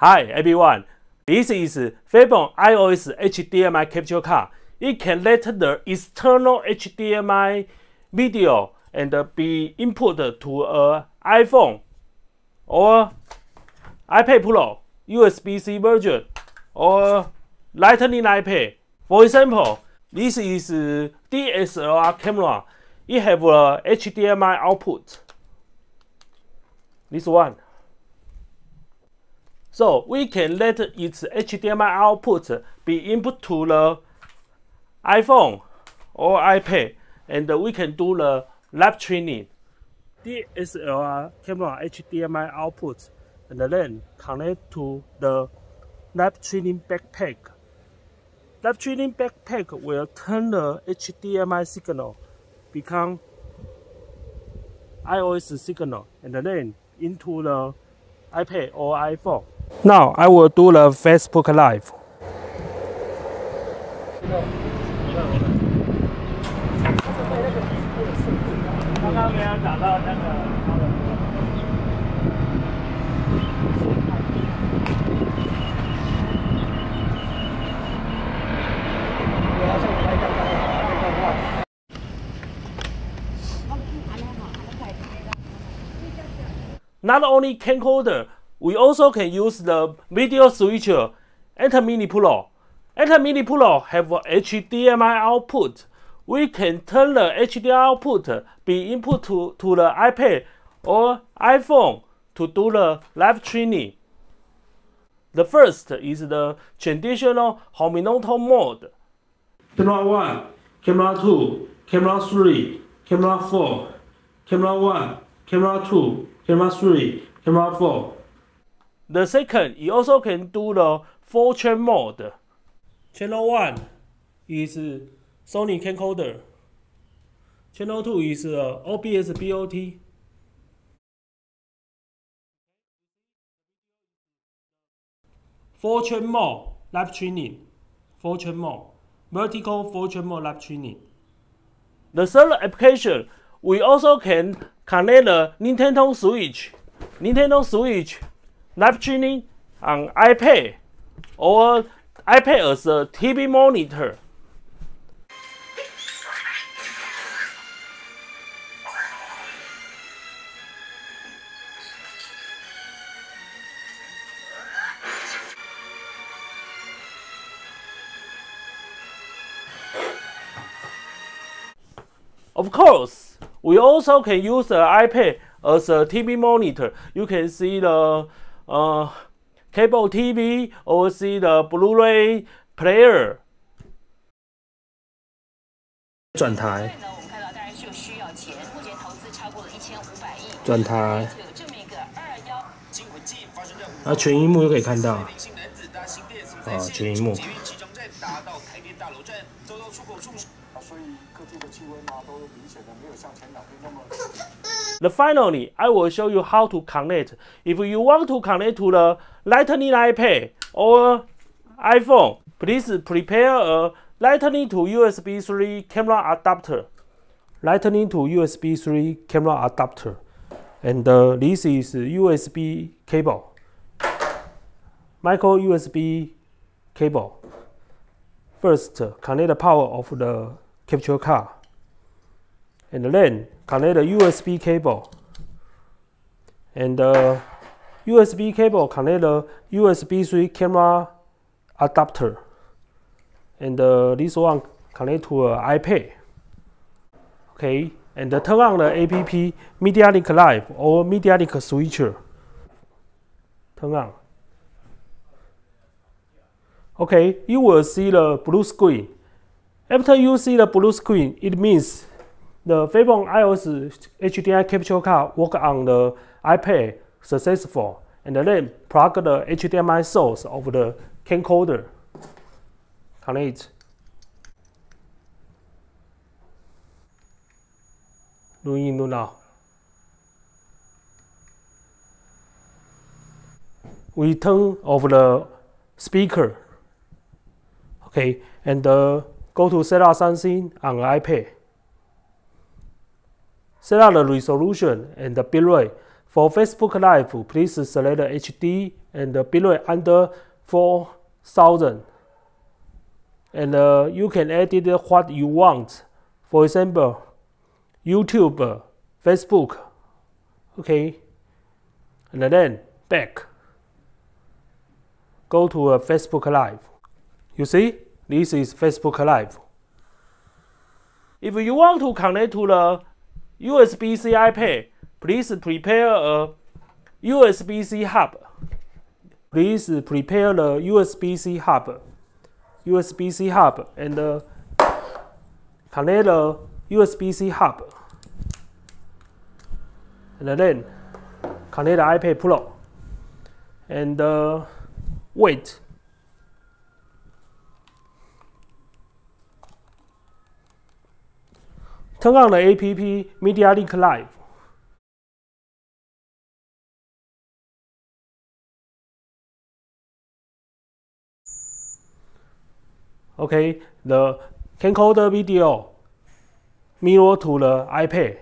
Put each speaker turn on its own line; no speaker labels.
Hi everyone, this is FEBON iOS HDMI capture card. It can let the external HDMI video and be input to a iPhone or iPad Pro USB-C version or Lightning iPad. For example, this is DSLR camera. It have a HDMI output. This one. So we can let its HDMI output be input to the iPhone or iPad and we can do the live streaming. DSLR camera HDMI output and then connect to the live streaming backpack. Live streaming backpack will turn the HDMI signal become iOS signal and then into the iPad or iPhone. Now I will do the Facebook Live. Not only camcorder, we also can use the video switcher ATEM Mini Pro. ATEM Mini Pro have a HDMI output. We can turn the HDMI output be input to, to the iPad or iPhone to do the live streaming. The first is the traditional horizontal mode. Camera 1, camera 2, camera 3, camera 4, camera 1, camera 2, camera 3, camera 4. The second, you also can do the 4 channel mode. Channel 1 is Sony camcorder. Channel 2 is uh, OBSBOT. Four channel mode live. Four channel mode. Vertical four channel mode live streaming. The third application, we also can connect the Nintendo Switch. Nintendo Switch streaming on iPad or iPad as a TV monitor. Of course, we also can use the iPad as a TV monitor. You can see the uh, cable TV or see the Blu-ray player.
转台，转台，啊，全荧幕又可以看到，啊，全荧幕。
The finally, I will show you how to connect. If you want to connect to the Lightning iPad or iPhone, please prepare a Lightning to USB 3 camera adapter. Lightning to USB 3 camera adapter. And uh, this is USB cable. Micro USB cable. First, connect the power of the capture card. And then connect the USB cable. And the USB cable connect the USB 3 camera adapter. And uh, this one connect to an iPad. Okay, and uh, turn on the APP MediaLink Live or MediaLink Switcher. Turn on. Okay, you will see the blue screen. After you see the blue screen, it means the FEBON iOS HDMI capture card work on the iPad successful and then plug the HDMI source of the camcorder. Connect. Look in, look out. We turn off the speaker. Okay, and uh, go to set up something on iPad. Set up the resolution and the bitrate. For Facebook Live, please select HD and the bitrate under 4000 and uh, you can edit what you want. For example youtube facebook. Okay and then back. Go to a facebook live you see this is facebook live if you want to connect to the USB-C iPad, please prepare a USB-C hub. Please prepare the USB-C hub. USB-C hub and uh, connect the USB-C hub. And then connect the iPad Pro. And uh, wait. Turn on the APP Media Link Live. Okay, the camcorder video mirror to the iPad.